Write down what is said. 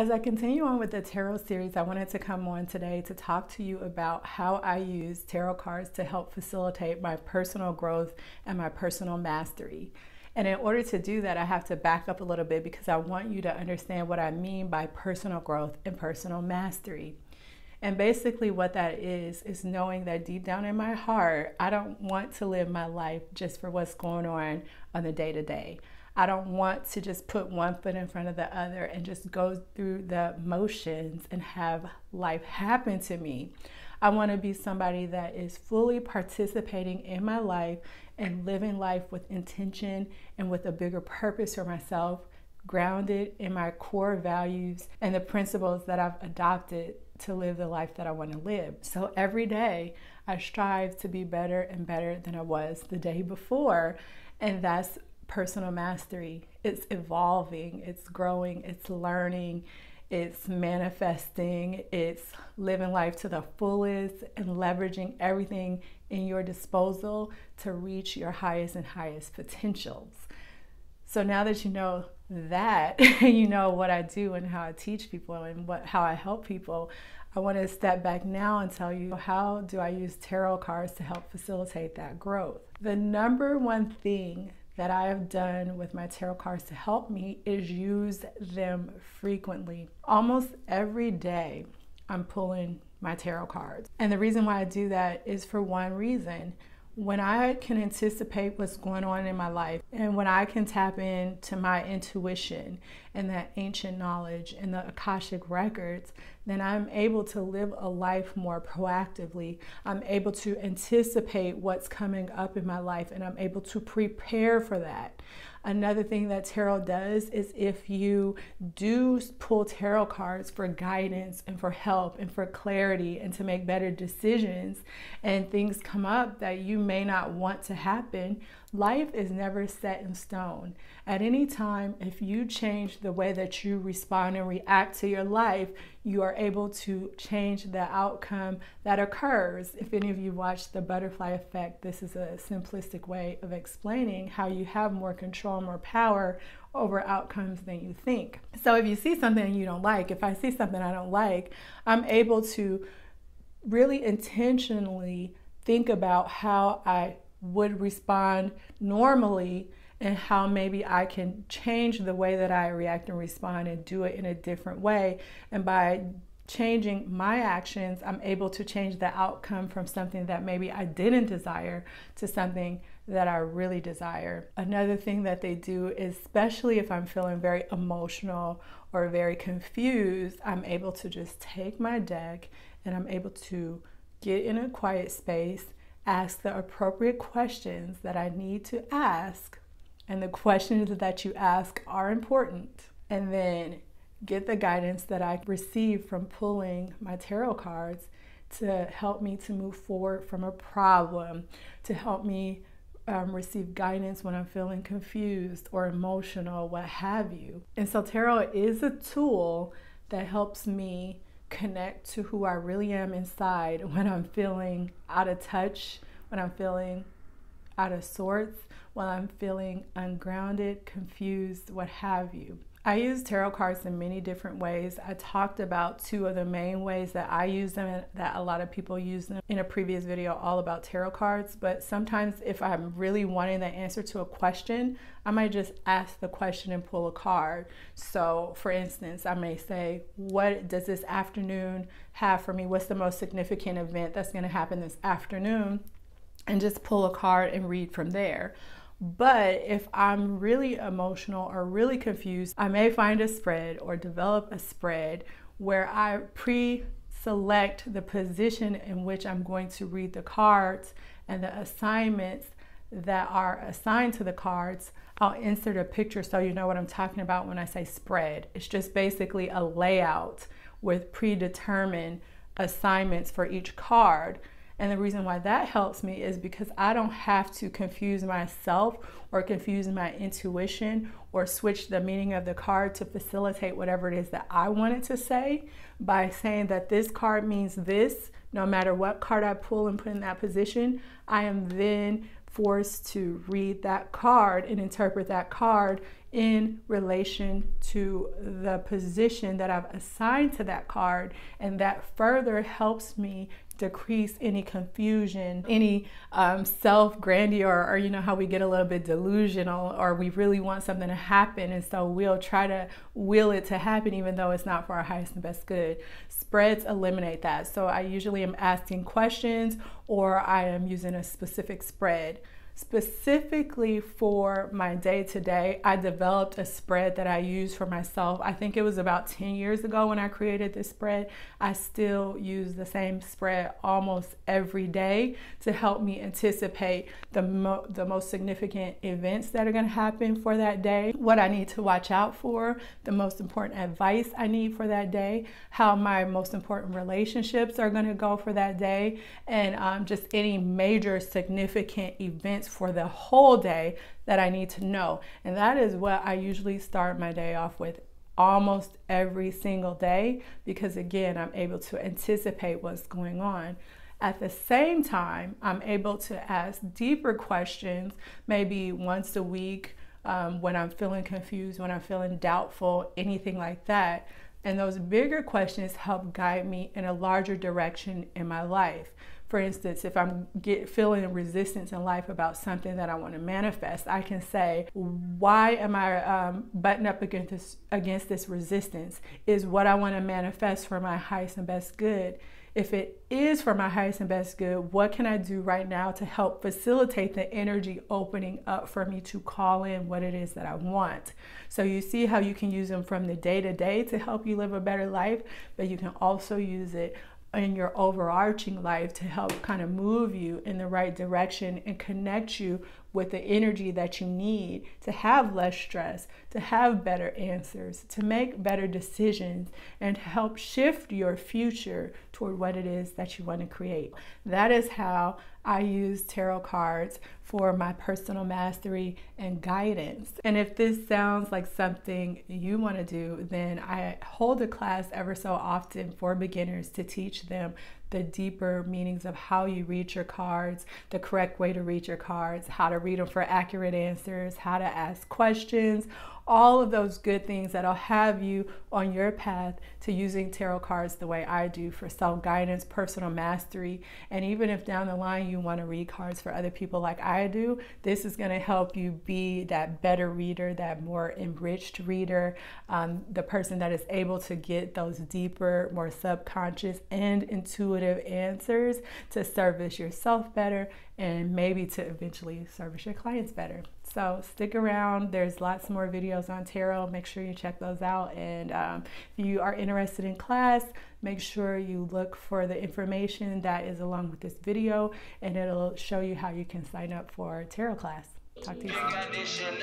As I continue on with the tarot series, I wanted to come on today to talk to you about how I use tarot cards to help facilitate my personal growth and my personal mastery. And in order to do that, I have to back up a little bit because I want you to understand what I mean by personal growth and personal mastery. And basically, what that is, is knowing that deep down in my heart, I don't want to live my life just for what's going on on the day to day. I don't want to just put one foot in front of the other and just go through the motions and have life happen to me. I want to be somebody that is fully participating in my life and living life with intention and with a bigger purpose for myself, grounded in my core values and the principles that I've adopted to live the life that I want to live. So every day I strive to be better and better than I was the day before. And that's personal mastery. It's evolving, it's growing, it's learning, it's manifesting, it's living life to the fullest and leveraging everything in your disposal to reach your highest and highest potentials. So now that you know that, you know what I do and how I teach people and what how I help people, I want to step back now and tell you how do I use tarot cards to help facilitate that growth. The number one thing that I have done with my tarot cards to help me is use them frequently. Almost every day, I'm pulling my tarot cards. And the reason why I do that is for one reason when I can anticipate what's going on in my life and when I can tap into my intuition and that ancient knowledge and the Akashic records, then I'm able to live a life more proactively. I'm able to anticipate what's coming up in my life and I'm able to prepare for that. Another thing that tarot does is if you do pull tarot cards for guidance and for help and for clarity and to make better decisions, and things come up that you may not want to happen, life is never set in stone. At any time, if you change the way that you respond and react to your life, you are able to change the outcome that occurs. If any of you watched The Butterfly Effect, this is a simplistic way of explaining how you have more control, more power over outcomes than you think. So if you see something you don't like, if I see something I don't like, I'm able to really intentionally think about how I would respond normally and how maybe I can change the way that I react and respond and do it in a different way. And by changing my actions, I'm able to change the outcome from something that maybe I didn't desire to something that I really desire. Another thing that they do, especially if I'm feeling very emotional or very confused, I'm able to just take my deck and I'm able to get in a quiet space, ask the appropriate questions that I need to ask and the questions that you ask are important. And then get the guidance that I receive from pulling my tarot cards to help me to move forward from a problem, to help me um, receive guidance when I'm feeling confused or emotional, what have you. And so, tarot is a tool that helps me connect to who I really am inside when I'm feeling out of touch, when I'm feeling out of sorts, when I'm feeling ungrounded, confused, what have you. I use tarot cards in many different ways. I talked about two of the main ways that I use them and that a lot of people use them in a previous video all about tarot cards. But sometimes, if I'm really wanting the answer to a question, I might just ask the question and pull a card. So, for instance, I may say, What does this afternoon have for me? What's the most significant event that's going to happen this afternoon? And just pull a card and read from there. But if I'm really emotional or really confused, I may find a spread or develop a spread where I pre select the position in which I'm going to read the cards and the assignments that are assigned to the cards. I'll insert a picture so you know what I'm talking about when I say spread. It's just basically a layout with predetermined assignments for each card. And the reason why that helps me is because I don't have to confuse myself or confuse my intuition or switch the meaning of the card to facilitate whatever it is that I wanted to say by saying that this card means this. No matter what card I pull and put in that position, I am then forced to read that card and interpret that card in relation to the position that I've assigned to that card, and that further helps me decrease any confusion, any um, self grandeur, or you know how we get a little bit delusional, or we really want something to happen, and so we'll try to will it to happen even though it's not for our highest and best good. Spreads eliminate that. So I usually am asking questions or I am using a specific spread. Specifically for my day to day, I developed a spread that I use for myself. I think it was about 10 years ago when I created this spread. I still use the same spread almost every day to help me anticipate the, mo- the most significant events that are going to happen for that day, what I need to watch out for, the most important advice I need for that day, how my most important relationships are going to go for that day, and um, just any major significant events for the whole day that I need to know. And that is what I usually start my day off with almost every single day because, again, I'm able to anticipate what's going on. At the same time, I'm able to ask deeper questions, maybe once a week um, when I'm feeling confused, when I'm feeling doubtful, anything like that. And those bigger questions help guide me in a larger direction in my life for instance, if I'm get, feeling resistance in life about something that I want to manifest, I can say, why am I um, butting up against this, against this resistance? Is what I want to manifest for my highest and best good? If it is for my highest and best good, what can I do right now to help facilitate the energy opening up for me to call in what it is that I want? So you see how you can use them from the day to day to help you live a better life, but you can also use it in your overarching life to help kind of move you in the right direction and connect you with the energy that you need to have less stress, to have better answers, to make better decisions, and help shift your future toward what it is that you want to create. That is how I use tarot cards for my personal mastery and guidance. And if this sounds like something you want to do, then I hold a class ever so often for beginners to teach them the deeper meanings of how you read your cards, the correct way to read your cards, how to read them for accurate answers, how to ask questions, all of those good things that'll have you on your path to using tarot cards the way I do for self guidance, personal mastery, and even if down the line you want to read cards for other people like I do, this is going to help you be that better reader, that more enriched reader, um, the person that is able to get those deeper, more subconscious and intuitive answers to service yourself better and maybe to eventually service your clients better. So stick around. There's lots more videos on tarot. Make sure you check those out. And um, if you are interested in class, make sure you look for the information that is along with this video and it'll show you how you can sign up for tarot class. Talk to you soon.